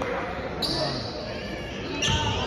Thank you.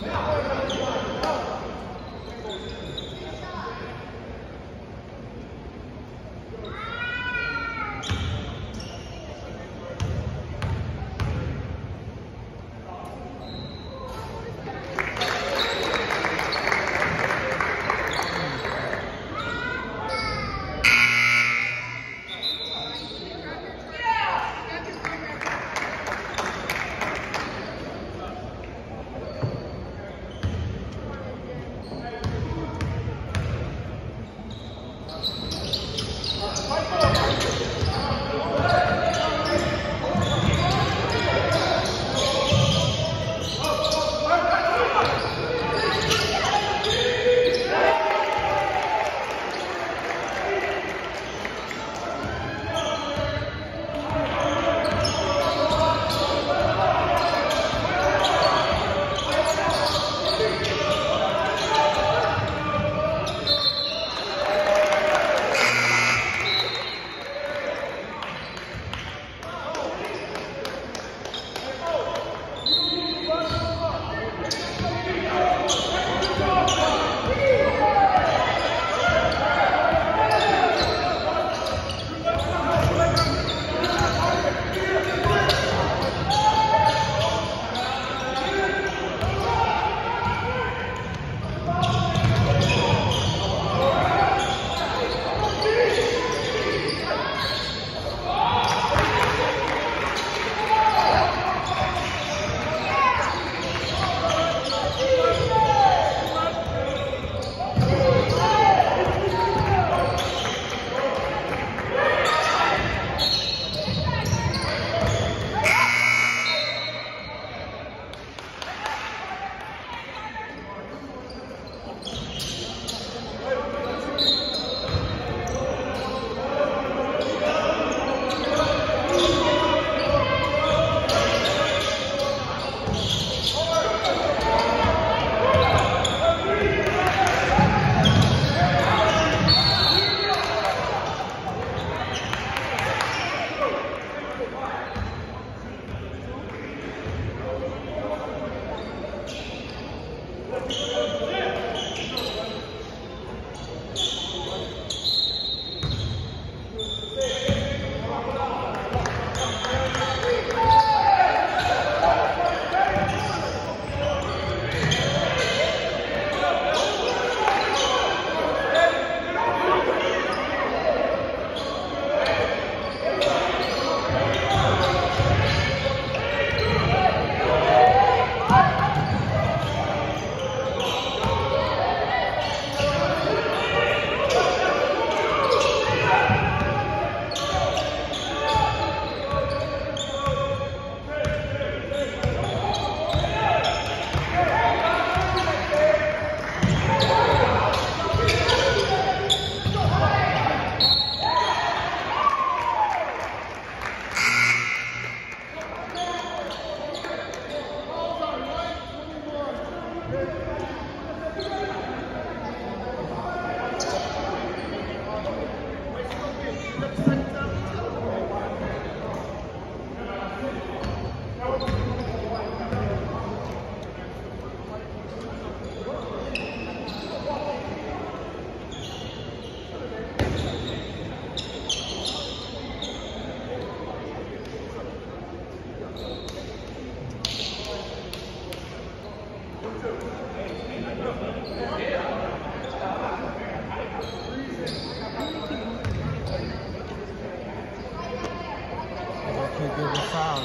Yeah.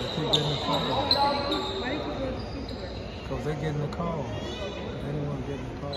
Getting the foul. They keep getting the foul. Because they're getting the call. They don't want to get the call.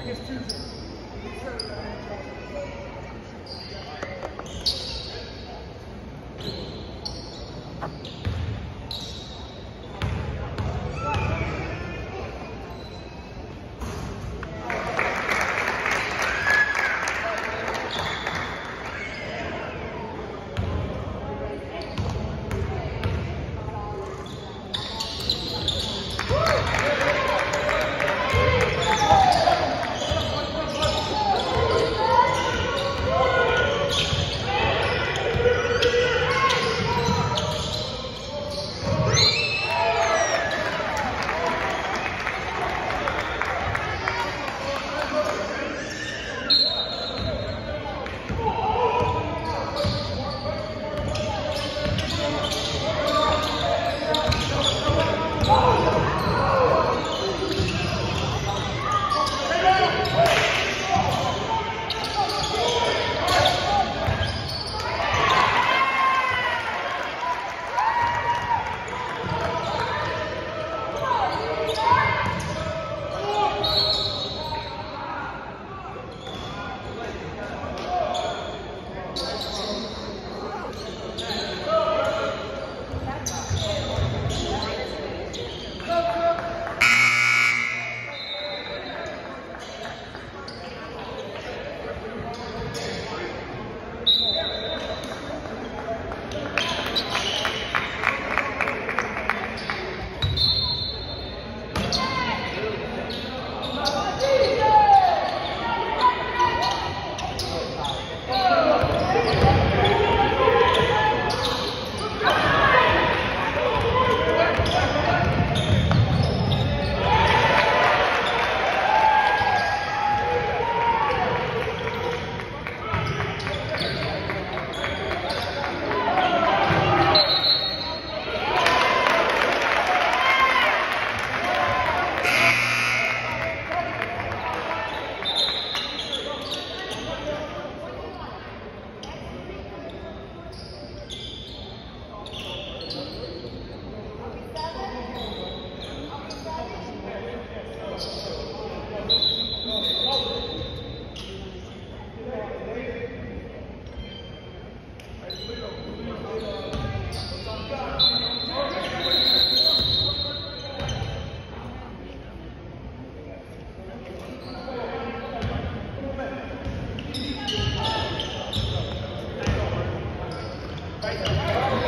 Thank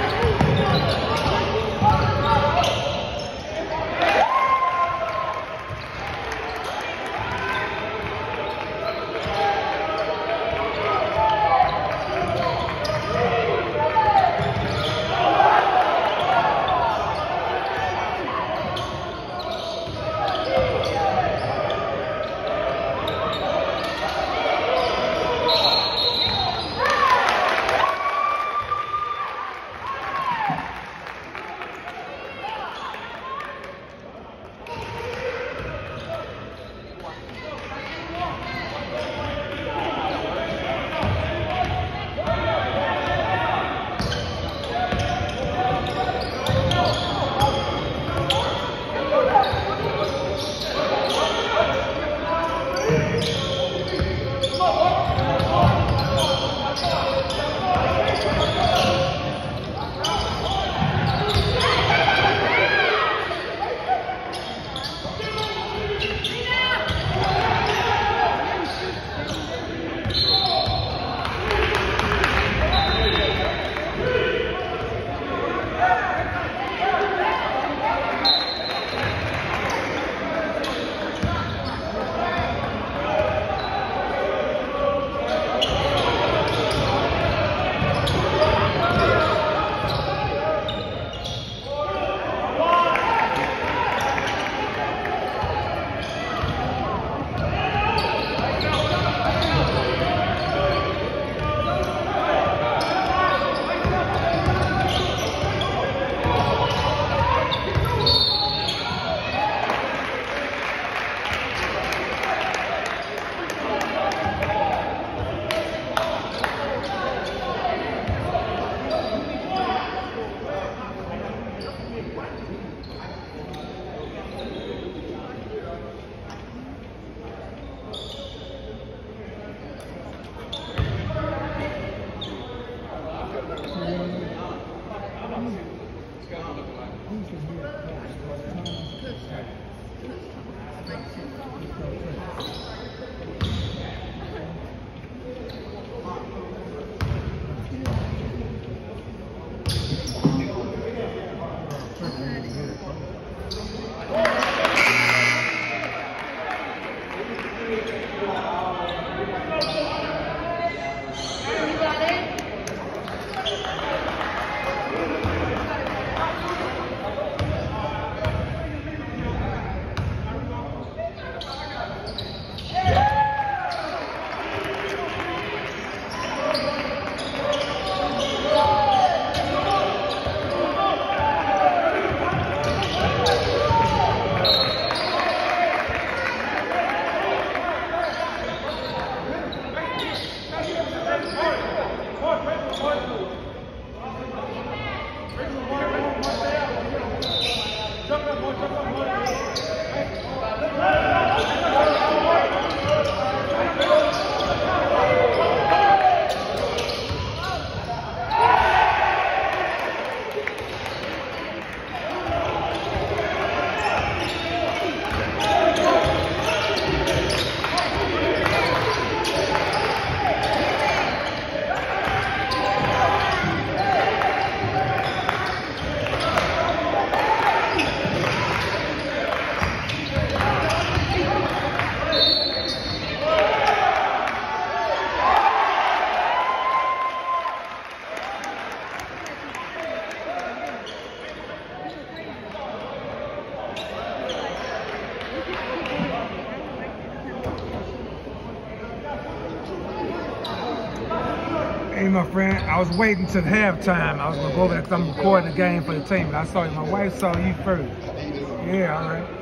you. You, my friend. I was waiting till halftime. I was gonna go over there because I'm recording the game for the team. But I saw you. My wife saw you first. Yeah, all right.